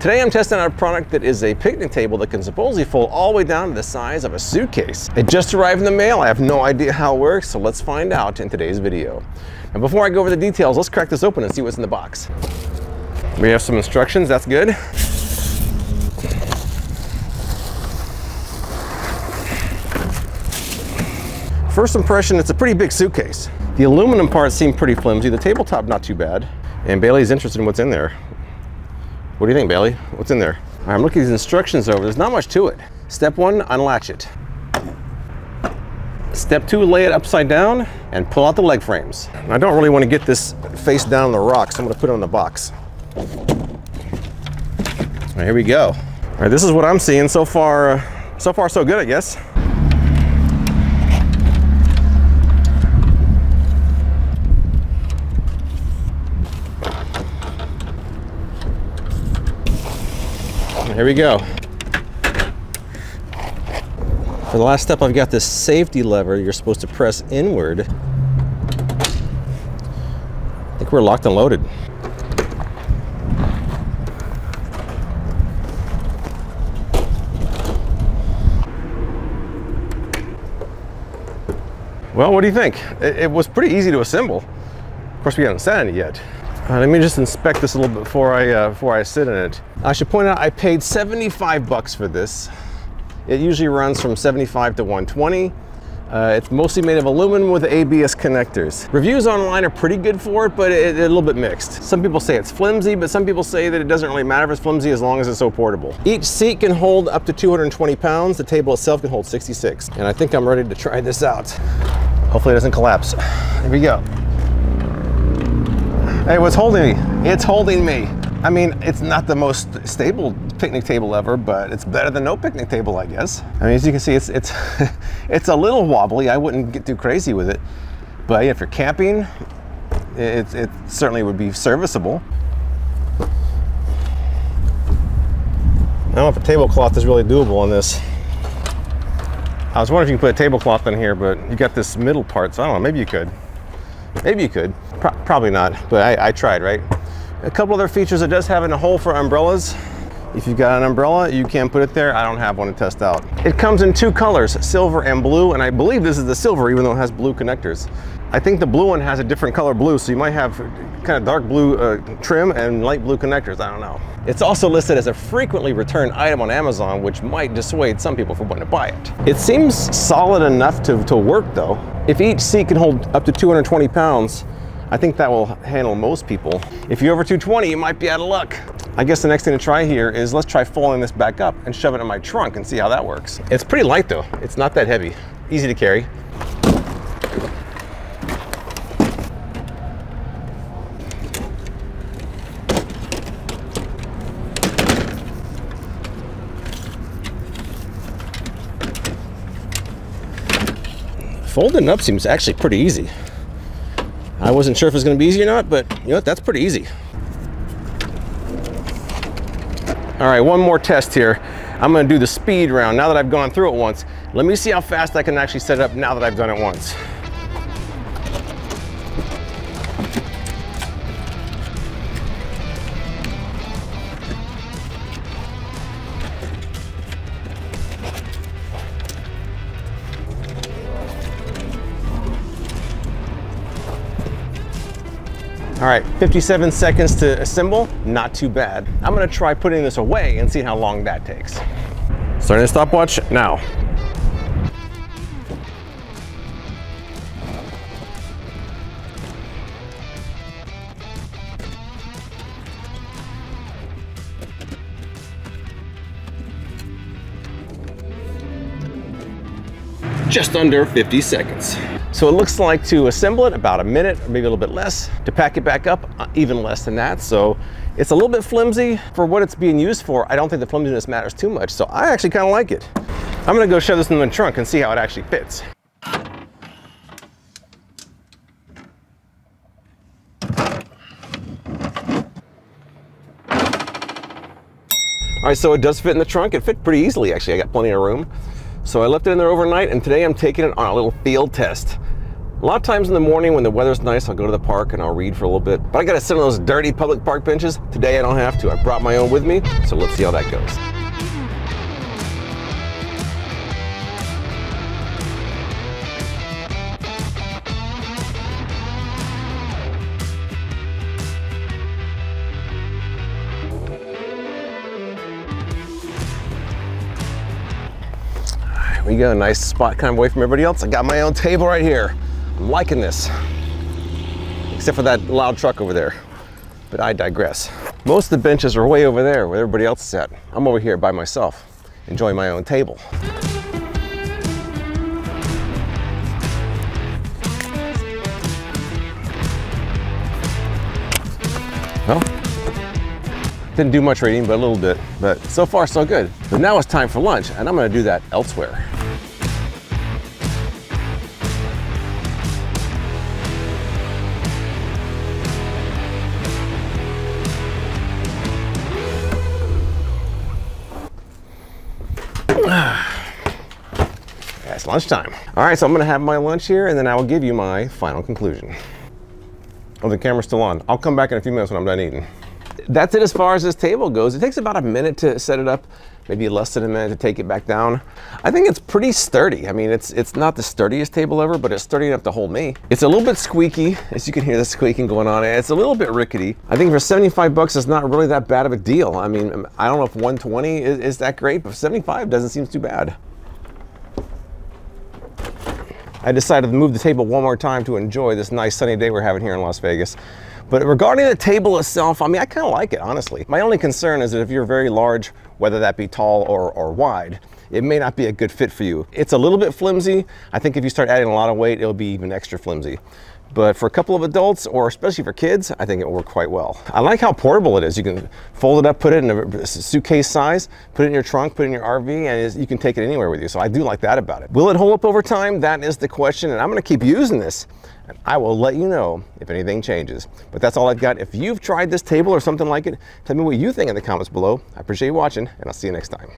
Today I'm testing out a product that is a picnic table that can supposedly fold all the way down to the size of a suitcase. It just arrived in the mail. I have no idea how it works, so let's find out in today's video. And before I go over the details, let's crack this open and see what's in the box. We have some instructions, that's good. First impression, it's a pretty big suitcase. The aluminum parts seem pretty flimsy. The tabletop, not too bad. And Bailey's interested in what's in there. What do you think, Bailey? What's in there? I'm looking at these instructions over. There's not much to it. Step one, unlatch it. Step two, lay it upside down and pull out the leg frames. I don't really want to get this face down on the rock, so I'm going to put it on the box. Right, here we go. All right, this is what I'm seeing so far. Uh, so far, so good, I guess. Here we go. For the last step, I've got this safety lever you're supposed to press inward. I think we're locked and loaded. Well, what do you think? It, it was pretty easy to assemble. Of course, we haven't set any yet. Let me just inspect this a little bit before I, uh, before I sit in it. I should point out I paid 75 bucks for this. It usually runs from 75 to 120. Uh, it's mostly made of aluminum with ABS connectors. Reviews online are pretty good for it, but it, a little bit mixed. Some people say it's flimsy, but some people say that it doesn't really matter if it's flimsy as long as it's so portable. Each seat can hold up to 220 pounds. The table itself can hold 66. And I think I'm ready to try this out. Hopefully it doesn't collapse. Here we go. Hey, what's holding me? It's holding me. I mean, it's not the most stable picnic table ever, but it's better than no picnic table, I guess. I mean, as you can see, it's it's it's a little wobbly. I wouldn't get too crazy with it, but if you're camping, it, it certainly would be serviceable. I don't know if a tablecloth is really doable on this. I was wondering if you could put a tablecloth in here, but you got this middle part, so I don't know, maybe you could. Maybe you could, Pro probably not, but I, I tried, right? A couple other features, it does have a hole for umbrellas. If you've got an umbrella, you can put it there. I don't have one to test out. It comes in two colors, silver and blue, and I believe this is the silver even though it has blue connectors. I think the blue one has a different color blue, so you might have kind of dark blue uh, trim and light blue connectors, I don't know. It's also listed as a frequently returned item on Amazon, which might dissuade some people from wanting to buy it. It seems solid enough to, to work though. If each seat can hold up to 220 pounds, I think that will handle most people. If you're over 220, you might be out of luck. I guess the next thing to try here is let's try folding this back up and shove it in my trunk and see how that works. It's pretty light though. It's not that heavy. Easy to carry. Folding up seems actually pretty easy. I wasn't sure if it was going to be easy or not, but you know what? That's pretty easy. All right, one more test here. I'm going to do the speed round now that I've gone through it once. Let me see how fast I can actually set it up now that I've done it once. All right, 57 seconds to assemble, not too bad. I'm gonna try putting this away and see how long that takes. Starting the stopwatch now. Just under 50 seconds. So it looks like to assemble it about a minute, or maybe a little bit less. To pack it back up, uh, even less than that. So it's a little bit flimsy for what it's being used for. I don't think the flimsiness matters too much. So I actually kind of like it. I'm gonna go shove this in the trunk and see how it actually fits. All right, so it does fit in the trunk. It fit pretty easily, actually. I got plenty of room. So I left it in there overnight, and today I'm taking it on a little field test. A lot of times in the morning when the weather's nice, I'll go to the park and I'll read for a little bit. But I gotta sit on those dirty public park benches. Today I don't have to. I brought my own with me, so let's see how that goes. We go, a nice spot kind of away from everybody else. I got my own table right here. I'm liking this, except for that loud truck over there. But I digress. Most of the benches are way over there where everybody else is at. I'm over here by myself, enjoying my own table. Well, didn't do much reading, but a little bit. But so far, so good. But now it's time for lunch, and I'm gonna do that elsewhere. Lunchtime. All right, so I'm gonna have my lunch here and then I will give you my final conclusion. Oh, the camera's still on. I'll come back in a few minutes when I'm done eating. That's it as far as this table goes. It takes about a minute to set it up, maybe less than a minute to take it back down. I think it's pretty sturdy. I mean, it's it's not the sturdiest table ever, but it's sturdy enough to hold me. It's a little bit squeaky, as you can hear the squeaking going on. It's a little bit rickety. I think for 75 bucks, it's not really that bad of a deal. I mean, I don't know if 120 is, is that great, but 75 doesn't seem too bad. I decided to move the table one more time to enjoy this nice sunny day we're having here in Las Vegas. But regarding the table itself, I mean, I kind of like it, honestly. My only concern is that if you're very large, whether that be tall or, or wide, it may not be a good fit for you. It's a little bit flimsy. I think if you start adding a lot of weight, it'll be even extra flimsy. But for a couple of adults, or especially for kids, I think it will work quite well. I like how portable it is. You can fold it up, put it in a suitcase size, put it in your trunk, put it in your RV, and you can take it anywhere with you. So I do like that about it. Will it hold up over time? That is the question, and I'm gonna keep using this. And I will let you know if anything changes. But that's all I've got. If you've tried this table or something like it, tell me what you think in the comments below. I appreciate you watching, and I'll see you next time.